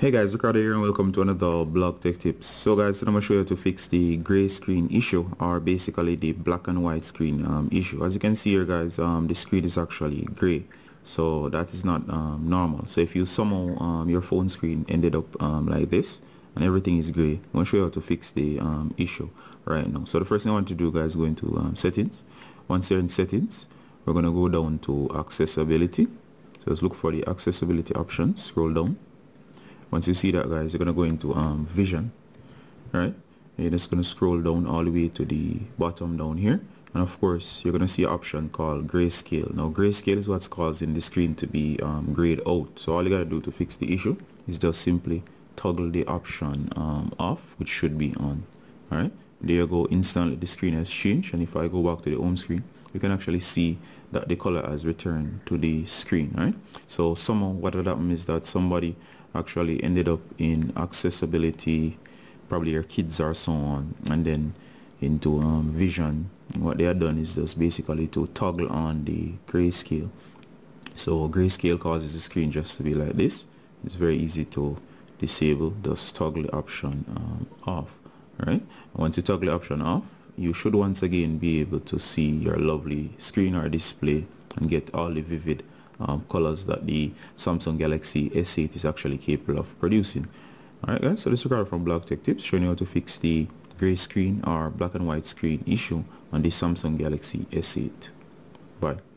Hey guys, Ricardo here and welcome to another blog tech tips. So guys, today I'm going to show you how to fix the gray screen issue or basically the black and white screen um, issue. As you can see here guys, um, the screen is actually gray. So that is not um, normal. So if you somehow um, your phone screen ended up um, like this and everything is gray, I'm going to show you how to fix the um, issue right now. So the first thing I want to do guys, go into settings. Once you're in settings, we're going to go down to accessibility. So let's look for the accessibility options, scroll down once you see that guys you're gonna go into um, vision right? You're just gonna scroll down all the way to the bottom down here. And of course you're gonna see an option called grayscale. Now grayscale is what's causing the screen to be um, grayed out. So all you gotta do to fix the issue is just simply toggle the option um, off which should be on all right there you go. Instantly the screen has changed. And if I go back to the home screen you can actually see that the color has returned to the screen right so somehow what that means that somebody actually ended up in accessibility probably your kids or so on and then into um, vision. What they have done is just basically to toggle on the grayscale. So grayscale causes the screen just to be like this. It's very easy to disable just toggle the option um, off right? Once you toggle the option off you should once again be able to see your lovely screen or display and get all the vivid um, colors that the Samsung Galaxy S8 is actually capable of producing. Alright guys, so this is Ricardo from Blog Tech Tips showing you how to fix the gray screen or black and white screen issue on the Samsung Galaxy S8. Bye.